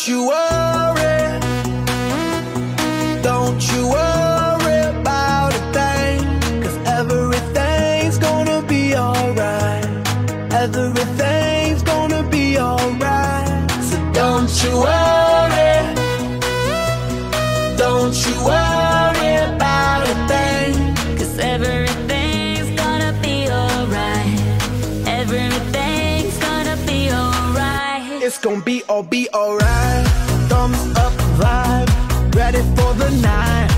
Don't you worry. Don't you worry about a thing. Cause everything's gonna be alright. Everything's gonna be alright. So don't you worry. Don't you worry about a thing. Cause everything's gonna be alright. Everything's gonna be alright. It's gonna be all be alright. Thumbs up vibe, ready for the night.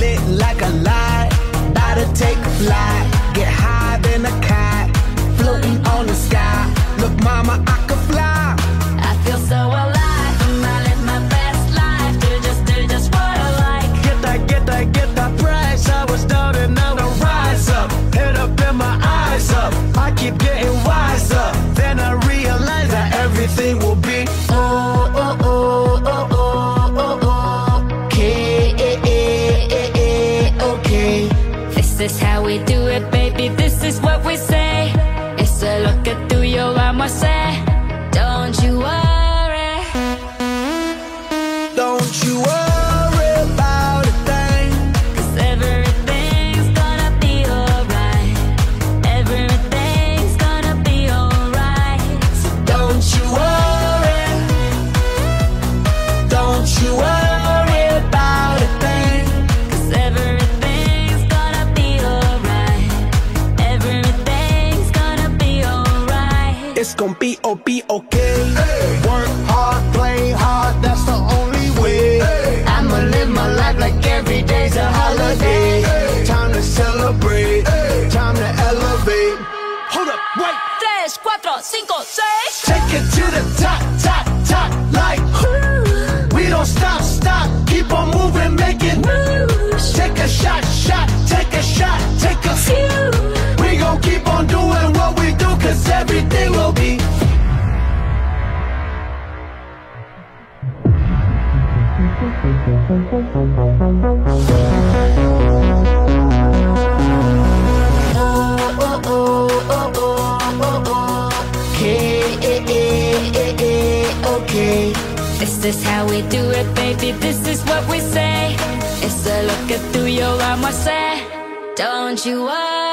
Lit like a light, about to take flight. Get high than a kite, floating on the sky. Look, mama, I could fly. I feel so alive. And I live my best life. Do just, do just what I like. Get that, get that, get that price. I was down now I rise up. Head up and my eyes up. I keep getting is how we do it, baby. This is what we say. It's a look at through your arm, I say. Don't you worry. Don't you worry about a thing. Cause everything's gonna be alright. Everything's gonna be alright. Don't you worry. Don't you worry It's gonna be oh be okay. Work hard, play hard, that's the only way. I'ma live my life like every day's a holiday. Time to celebrate, time to elevate. Hold up, wait. Tres, cuatro, cinco, seis. Take it to the top, eh, eh, eh, okay. This is how we do it, baby. This is what we say. It's a look at through your arm, I say. Don't you worry.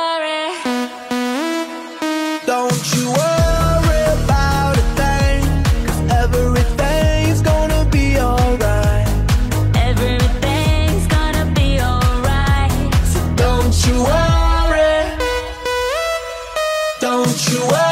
you worry. Don't you worry.